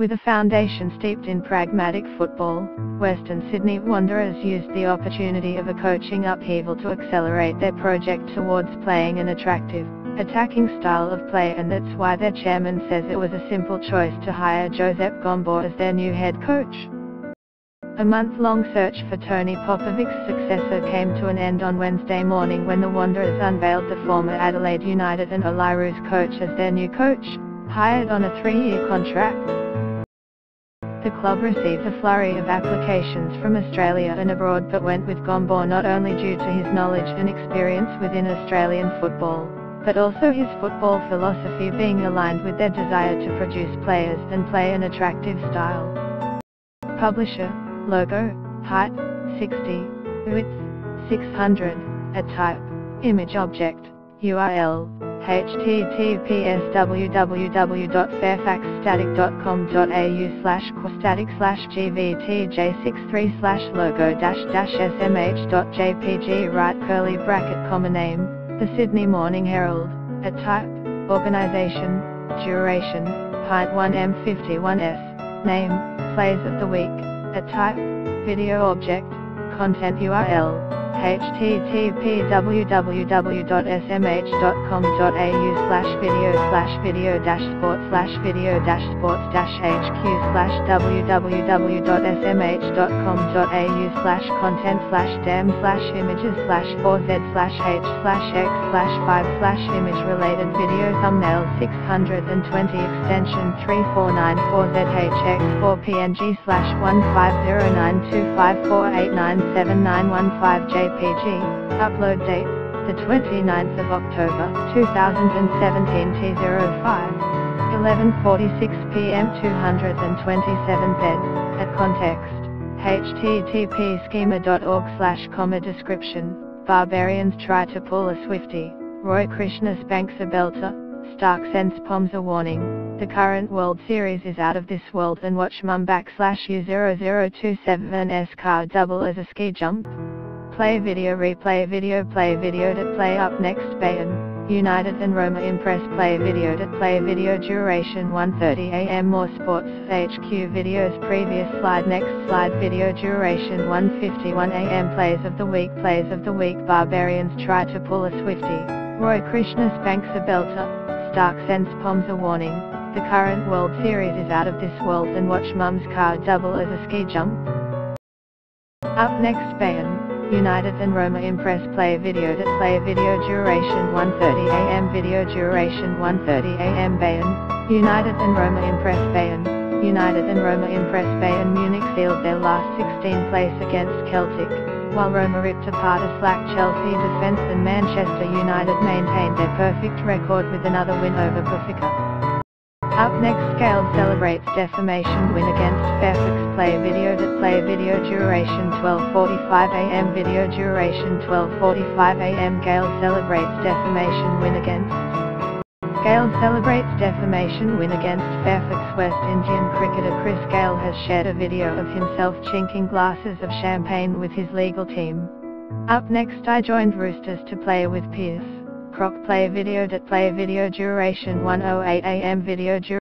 With a foundation steeped in pragmatic football, Western Sydney Wanderers used the opportunity of a coaching upheaval to accelerate their project towards playing an attractive, attacking style of play and that's why their chairman says it was a simple choice to hire Josep Gombau as their new head coach. A month-long search for Tony Popovic's successor came to an end on Wednesday morning when the Wanderers unveiled the former Adelaide United and Olyroos coach as their new coach, hired on a three-year contract. The club received a flurry of applications from Australia and abroad but went with Gombau not only due to his knowledge and experience within Australian football, but also his football philosophy being aligned with their desire to produce players and play an attractive style. Publisher Logo, height, 60, width, 600, a type, image object, URL, https www.fairfaxstatic.com.au slash static slash gvtj63 slash logo dash dash smh.jpg right curly bracket comma name, the Sydney Morning Herald, a type, organization, duration, height 1m51s, name, plays of the week, a type, video object, content URL, http www.smh.com.au slash video slash video dash sport slash video dash sports dash hq slash www.smh.com.au slash content slash dem slash images slash 4z slash h slash x slash 5 slash image related video thumbnail 620 extension 3494zhx 4 png slash 1509254897915 jpg upload date the 29th of October 2017 T05 11:46 p.m. 227 bed at context http schema.org slash comma description barbarians try to pull a swifty Roy Krishna spanks a belter Starc sends Poms a warning the current World Series is out of this world and watch mum backslash U0027S car double as a ski jump Play video replay video play video to play up next Bayern, United and Roma Impress play video to play video duration 1.30 am more sports HQ videos previous slide next slide video duration 1.51 am plays of the week plays of the week barbarians try to pull a swifty, Roy Krishna spanks a belter, Starc sends Poms a warning, the current World Series is out of this world and watch mum's car double as a ski jump. Up next Bayern. United and Roma Impress play video to play video duration 1.30 am video duration 1.30 am Bayern, United and Roma Impress Bayern, United and Roma Impress Bayern Munich sealed their last 16 place against Celtic, while Roma ripped apart a slack Chelsea defence and Manchester United maintained their perfect record with another win over Benfica. Up next Scale celebrates defamation win against Fairfax play video to play video duration 12.45 am video duration 12.45 am Gayle celebrates defamation win against Gayle celebrates defamation win against Fairfax West Indian cricketer Chris Gayle has shared a video of himself chinking glasses of champagne with his legal team. Up next I joined Roosters to play with Pearce. Croc play video that play video duration 108 am video duration